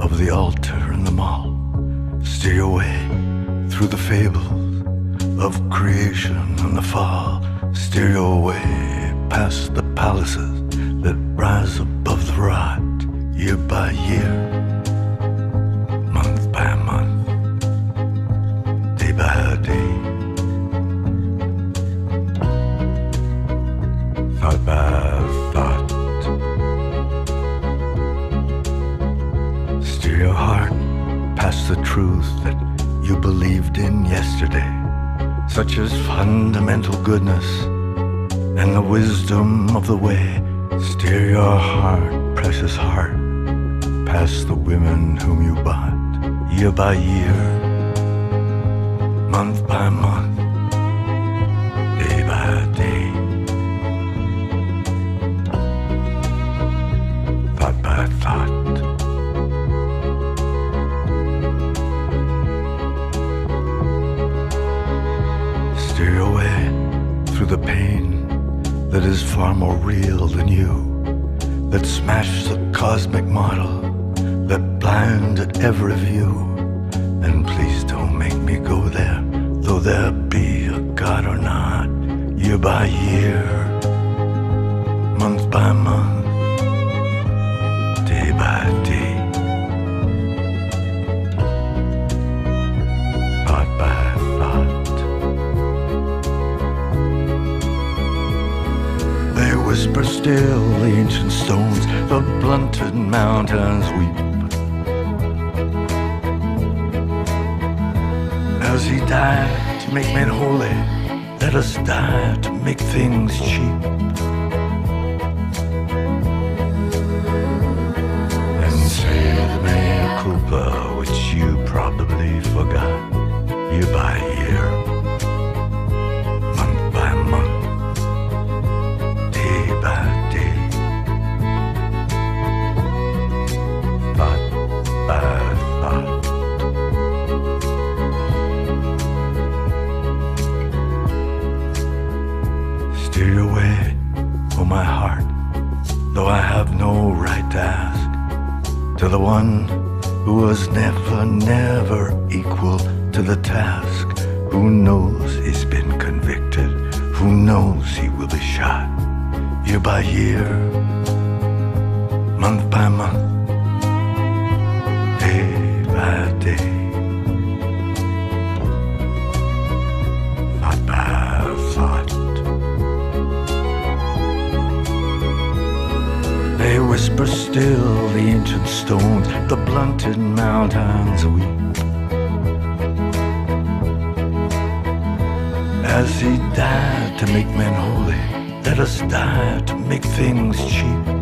of the altar and the mall. Steer your way through the fables of creation and the fall. Steer your way past the palaces that rise above the rot, year by year, the truth that you believed in yesterday, such as fundamental goodness and the wisdom of the way. Steer your heart, precious heart, past the women whom you bought, year by year, month by month, Steer your way through the pain that is far more real than you, that smashed the cosmic model, that blinded every view. And please don't make me go there, though there be a God or not, year by year, month by month whisper still, the ancient stones, the blunted mountains weep. As he died to make men holy, let us die to make things cheap. and say the mea culpa, which you probably forgot, year by I have no right to ask to the one who was never, never equal to the task, who knows he's been convicted, who knows he will be shot, year by year, month by Whisper still, the ancient stones, the blunted mountains weep. As he died to make men holy, let us die to make things cheap.